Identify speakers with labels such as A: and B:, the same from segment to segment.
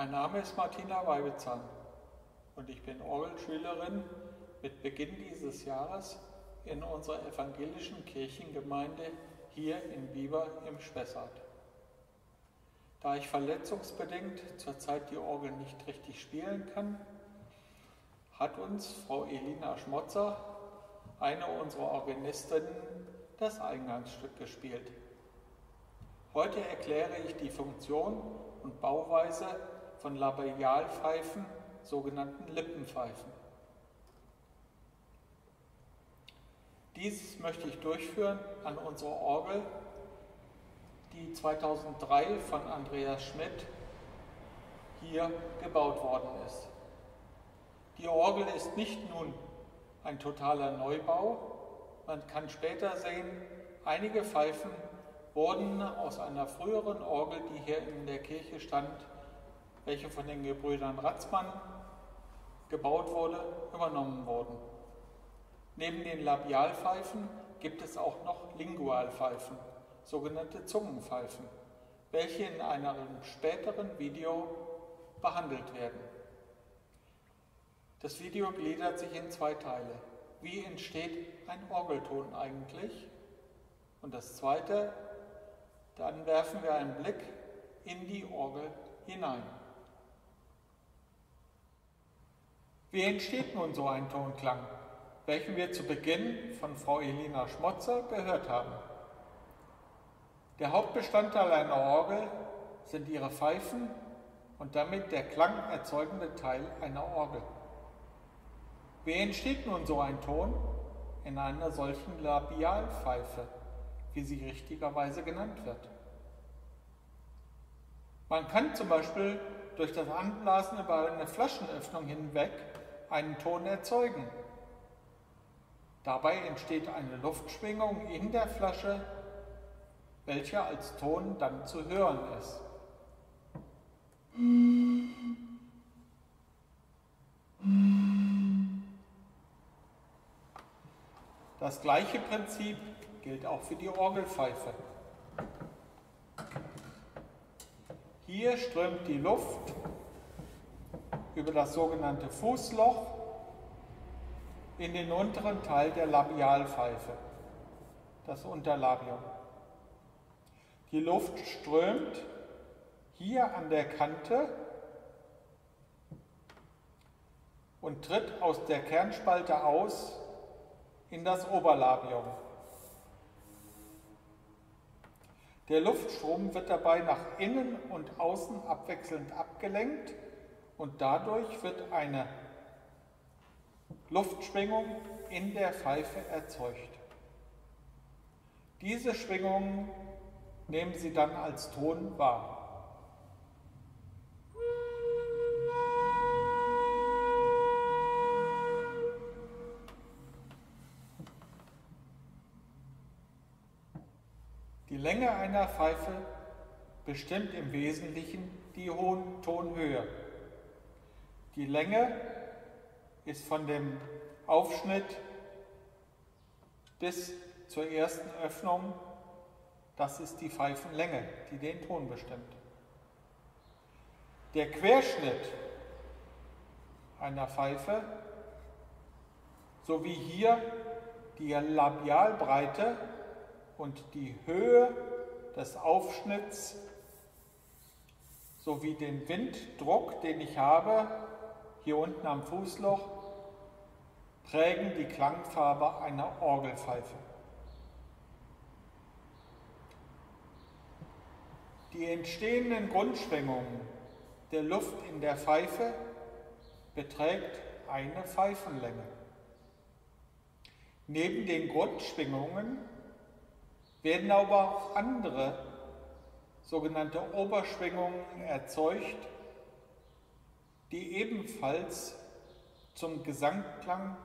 A: Mein Name ist Martina Weibezahn und ich bin Orgelschülerin mit Beginn dieses Jahres in unserer evangelischen Kirchengemeinde hier in Bieber im Spessart. Da ich verletzungsbedingt zurzeit die Orgel nicht richtig spielen kann, hat uns Frau Elina Schmotzer, eine unserer Organistinnen, das Eingangsstück gespielt. Heute erkläre ich die Funktion und Bauweise von Labialpfeifen, sogenannten Lippenpfeifen. Dieses möchte ich durchführen an unserer Orgel, die 2003 von Andreas Schmidt hier gebaut worden ist. Die Orgel ist nicht nun ein totaler Neubau. Man kann später sehen, einige Pfeifen wurden aus einer früheren Orgel, die hier in der Kirche stand, welche von den Gebrüdern Ratzmann gebaut wurde, übernommen worden. Neben den Labialpfeifen gibt es auch noch Lingualpfeifen, sogenannte Zungenpfeifen, welche in einem späteren Video behandelt werden. Das Video gliedert sich in zwei Teile. Wie entsteht ein Orgelton eigentlich? Und das zweite, dann werfen wir einen Blick in die Orgel hinein. Wie entsteht nun so ein Tonklang, welchen wir zu Beginn von Frau Elina Schmotzer gehört haben? Der Hauptbestandteil einer Orgel sind ihre Pfeifen und damit der klangerzeugende Teil einer Orgel. Wie entsteht nun so ein Ton? In einer solchen Labialpfeife, wie sie richtigerweise genannt wird. Man kann zum Beispiel durch das Anblasen über eine Flaschenöffnung hinweg einen Ton erzeugen. Dabei entsteht eine Luftschwingung in der Flasche, welche als Ton dann zu hören ist. Das gleiche Prinzip gilt auch für die Orgelpfeife. Hier strömt die Luft über das sogenannte Fußloch in den unteren Teil der Labialpfeife, das Unterlabium. Die Luft strömt hier an der Kante und tritt aus der Kernspalte aus in das Oberlabium. Der Luftstrom wird dabei nach innen und außen abwechselnd abgelenkt und dadurch wird eine Luftschwingung in der Pfeife erzeugt. Diese Schwingungen nehmen Sie dann als Ton wahr. Die Länge einer Pfeife bestimmt im Wesentlichen die Tonhöhe. Die Länge ist von dem Aufschnitt bis zur ersten Öffnung, das ist die Pfeifenlänge, die den Ton bestimmt. Der Querschnitt einer Pfeife sowie hier die Labialbreite und die Höhe des Aufschnitts sowie den Winddruck, den ich habe, hier unten am Fußloch, prägen die Klangfarbe einer Orgelpfeife. Die entstehenden Grundschwingungen der Luft in der Pfeife beträgt eine Pfeifenlänge. Neben den Grundschwingungen werden aber auch andere sogenannte Oberschwingungen erzeugt, die ebenfalls zum Gesangklang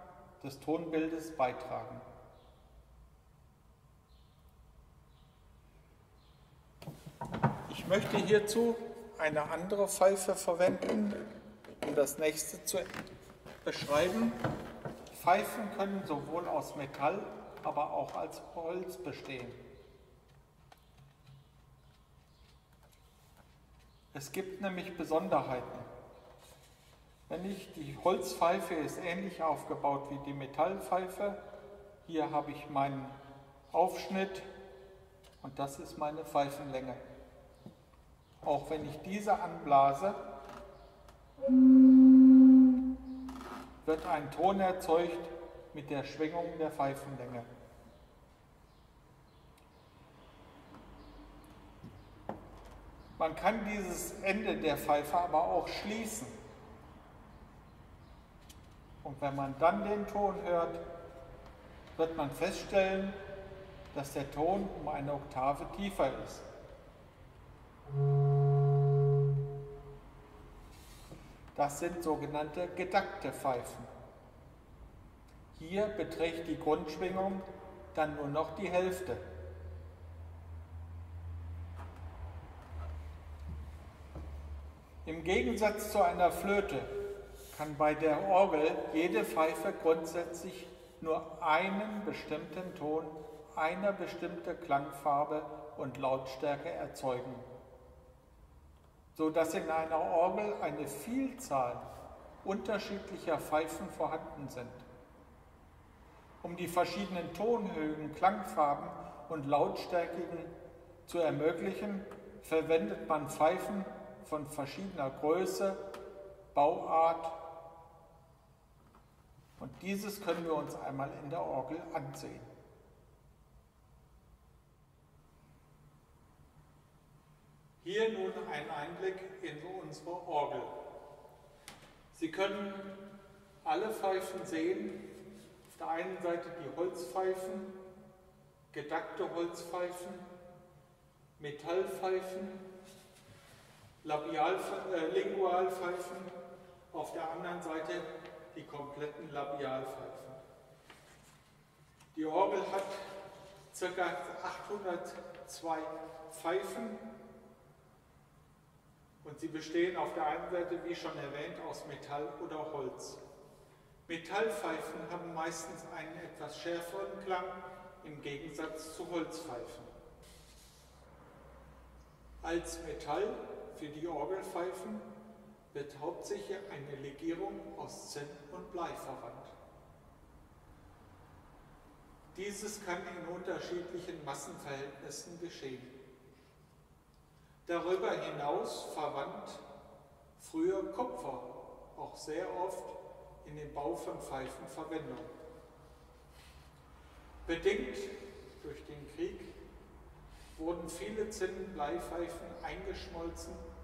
A: des Tonbildes beitragen. Ich möchte hierzu eine andere Pfeife verwenden, um das nächste zu beschreiben. Pfeifen können sowohl aus Metall, aber auch als Holz bestehen. Es gibt nämlich Besonderheiten. Wenn ich, die Holzpfeife ist ähnlich aufgebaut wie die Metallpfeife. Hier habe ich meinen Aufschnitt und das ist meine Pfeifenlänge. Auch wenn ich diese anblase, wird ein Ton erzeugt mit der Schwingung der Pfeifenlänge. Man kann dieses Ende der Pfeife aber auch schließen. Und wenn man dann den Ton hört, wird man feststellen, dass der Ton um eine Oktave tiefer ist. Das sind sogenannte gedackte Pfeifen. Hier beträgt die Grundschwingung dann nur noch die Hälfte. Im Gegensatz zu einer Flöte kann bei der Orgel jede Pfeife grundsätzlich nur einen bestimmten Ton, eine bestimmte Klangfarbe und Lautstärke erzeugen, so dass in einer Orgel eine Vielzahl unterschiedlicher Pfeifen vorhanden sind. Um die verschiedenen Tonhöhen, Klangfarben und Lautstärken zu ermöglichen, verwendet man Pfeifen von verschiedener Größe, Bauart. Und dieses können wir uns einmal in der Orgel ansehen. Hier nun ein Einblick in unsere Orgel. Sie können alle Pfeifen sehen. Auf der einen Seite die Holzpfeifen, gedackte Holzpfeifen, Metallpfeifen, Labial, äh, Lingualpfeifen, auf der anderen Seite die kompletten Labialpfeifen. Die Orgel hat ca. 802 Pfeifen und sie bestehen auf der einen Seite, wie schon erwähnt, aus Metall oder Holz. Metallpfeifen haben meistens einen etwas schärferen Klang im Gegensatz zu Holzpfeifen. Als Metall für die Orgelpfeifen wird hauptsächlich eine Legierung aus Zinn und Blei verwandt. Dieses kann in unterschiedlichen Massenverhältnissen geschehen. Darüber hinaus verwandt früher Kupfer auch sehr oft in den Bau von Pfeifen Verwendung. Bedingt durch den Krieg wurden viele eingeschmolzen und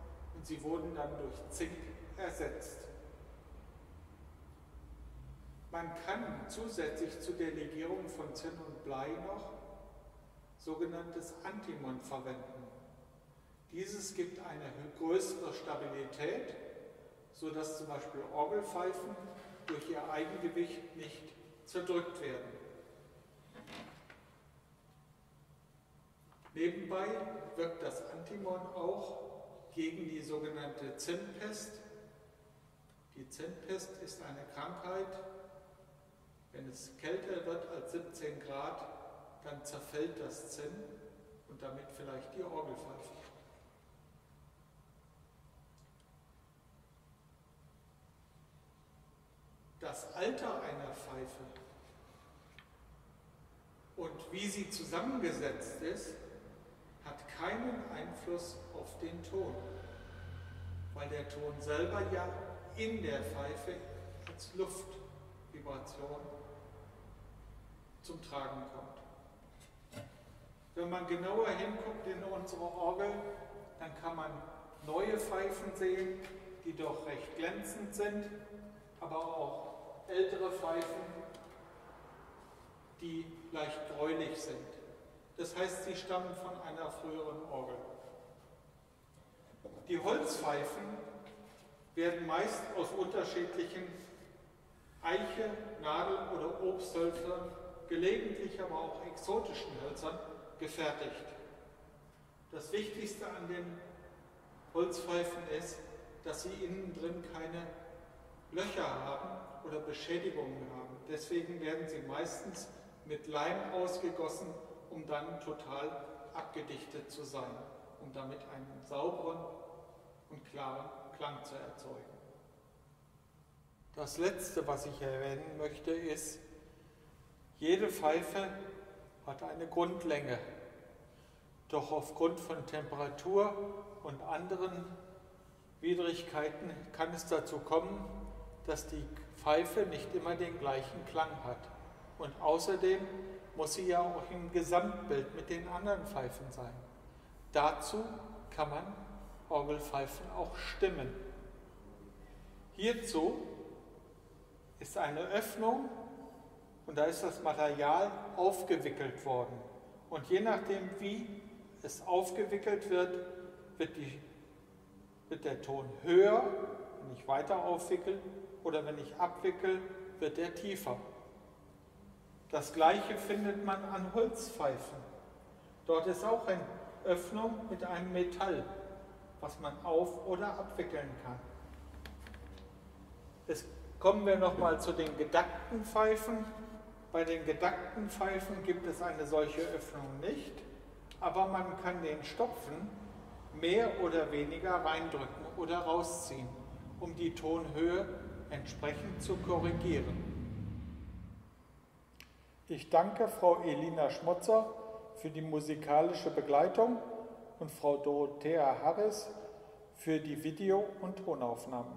A: sie wurden dann durch Zink ersetzt. Man kann zusätzlich zu der Legierung von Zinn und Blei noch sogenanntes Antimon verwenden. Dieses gibt eine größere Stabilität, sodass zum Beispiel Orgelpfeifen durch ihr Eigengewicht nicht zerdrückt werden. Nebenbei wirkt das Antimon auch gegen die sogenannte Zinnpest. Die Zinnpest ist eine Krankheit, wenn es kälter wird als 17 Grad, dann zerfällt das Zinn und damit vielleicht die Orgelpfeife. Das Alter einer Pfeife und wie sie zusammengesetzt ist, keinen Einfluss auf den Ton, weil der Ton selber ja in der Pfeife als Luftvibration zum Tragen kommt. Wenn man genauer hinguckt in unsere Orgel, dann kann man neue Pfeifen sehen, die doch recht glänzend sind, aber auch ältere Pfeifen, die leicht gräulich sind. Das heißt, sie stammen von einer früheren Orgel. Die Holzpfeifen werden meist aus unterschiedlichen Eiche, Nadel- oder Obsthölzern, gelegentlich aber auch exotischen Hölzern gefertigt. Das Wichtigste an den Holzpfeifen ist, dass sie innen drin keine Löcher haben oder Beschädigungen haben. Deswegen werden sie meistens mit Leim ausgegossen um dann total abgedichtet zu sein, um damit einen sauberen und klaren Klang zu erzeugen. Das Letzte, was ich erwähnen möchte, ist, jede Pfeife hat eine Grundlänge. Doch aufgrund von Temperatur und anderen Widrigkeiten kann es dazu kommen, dass die Pfeife nicht immer den gleichen Klang hat. Und außerdem muss sie ja auch im Gesamtbild mit den anderen Pfeifen sein. Dazu kann man Orgelpfeifen auch stimmen. Hierzu ist eine Öffnung und da ist das Material aufgewickelt worden. Und je nachdem, wie es aufgewickelt wird, wird, die, wird der Ton höher, wenn ich weiter aufwickel, oder wenn ich abwickel, wird er tiefer. Das gleiche findet man an Holzpfeifen. Dort ist auch eine Öffnung mit einem Metall, was man auf- oder abwickeln kann. Jetzt kommen wir nochmal zu den gedackten Pfeifen. Bei den gedackten Pfeifen gibt es eine solche Öffnung nicht, aber man kann den Stopfen mehr oder weniger reindrücken oder rausziehen, um die Tonhöhe entsprechend zu korrigieren. Ich danke Frau Elina Schmutzer für die musikalische Begleitung und Frau Dorothea Harris für die Video- und Tonaufnahmen.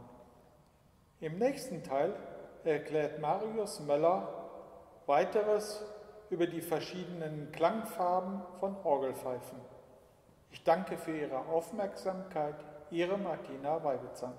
A: Im nächsten Teil erklärt Marius Möller weiteres über die verschiedenen Klangfarben von Orgelpfeifen. Ich danke für Ihre Aufmerksamkeit. Ihre Martina Weibezahn.